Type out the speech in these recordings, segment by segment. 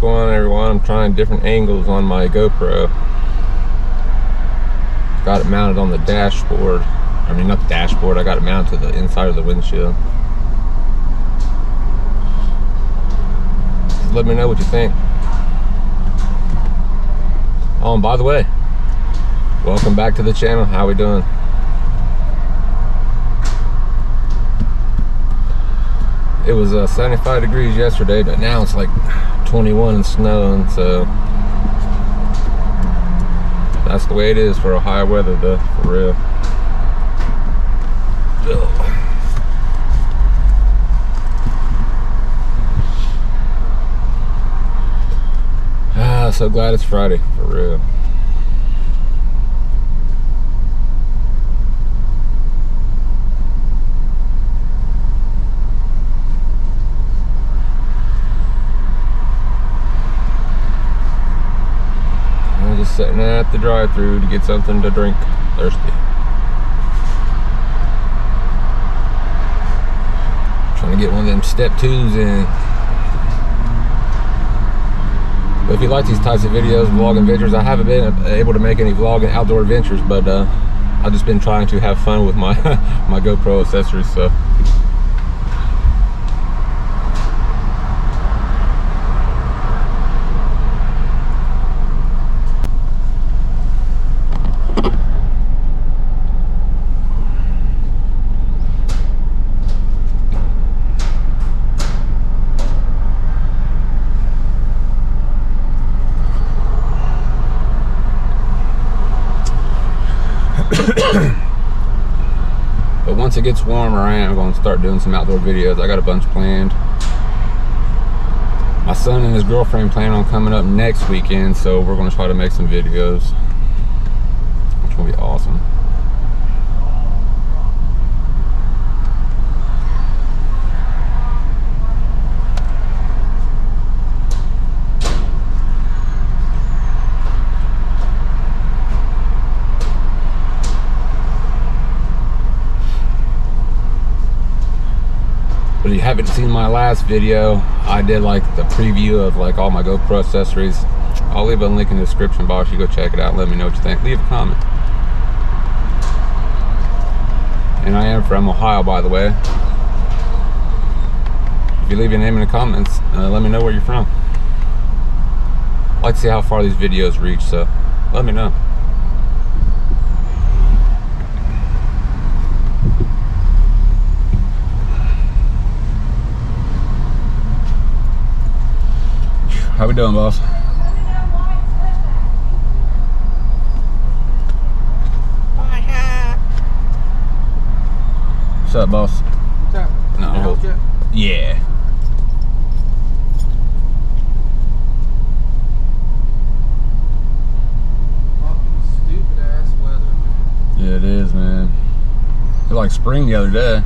going on everyone? I'm trying different angles on my GoPro. Got it mounted on the dashboard. I mean, not the dashboard, I got it mounted to the inside of the windshield. Let me know what you think. Oh, and by the way, welcome back to the channel. How we doing? It was uh, 75 degrees yesterday, but now it's like 21 and snowing, so that's the way it is for Ohio weather, though, for real. Ugh. Ah, so glad it's Friday, for real. I'm just sitting at the drive-through to get something to drink. Thirsty. Trying to get one of them step twos in. But if you like these types of videos, vlogging adventures, I haven't been able to make any vlogging outdoor adventures, but uh, I've just been trying to have fun with my my GoPro accessories. So. But once it gets warmer, I am going to start doing some outdoor videos. I got a bunch planned. My son and his girlfriend plan on coming up next weekend, so we're going to try to make some videos, which will be awesome. If you haven't seen my last video, I did like the preview of like all my GoPro accessories. I'll leave a link in the description box. You go check it out. Let me know what you think. Leave a comment. And I am from Ohio, by the way. If you leave your name in the comments, uh, let me know where you're from. I'd like to see how far these videos reach, so let me know. How we doing, boss? What's up, boss? What's up? No? Yeah. Fucking stupid ass weather, man. Yeah, it is, man. It was like spring the other day.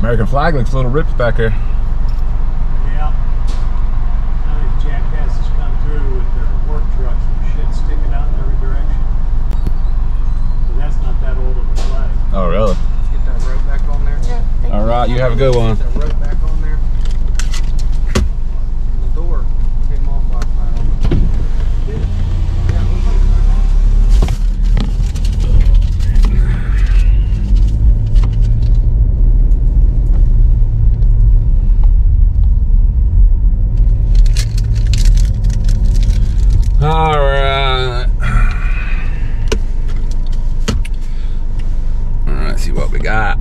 American flag looks a little ripped back here. Yeah. Now these jackasses come through with their work trucks and shit sticking out in every direction. But that's not that old of a flag. Oh, really? Let's get that rope back on there. Yeah, thank All right, you have a good one. Get that rope back on there. And the door came off last night. Yeah, looks like it's right on. All right. All right,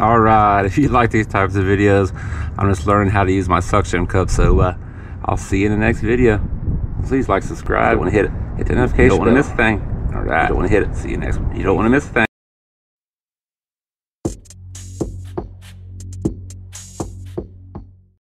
All right. If you like these types of videos, I'm just learning how to use my suction cup. So uh, I'll see you in the next video. Please like, subscribe. You don't want to hit it. Hit the notification. You don't want to miss a thing. All right. You don't want to hit it. See you next. one You don't want to miss a thing.